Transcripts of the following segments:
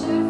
sure.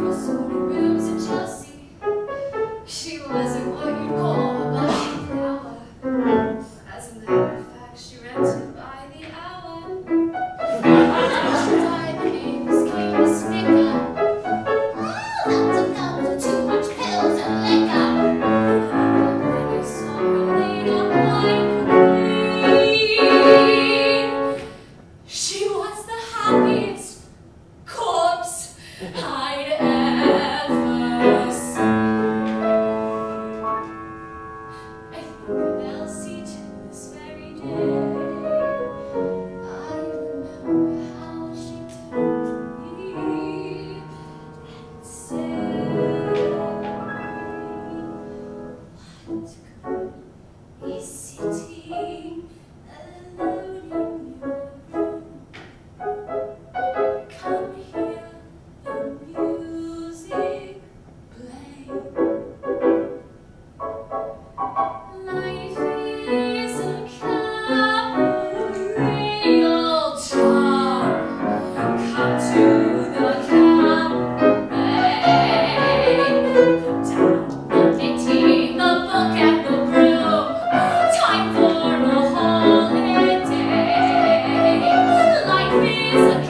oh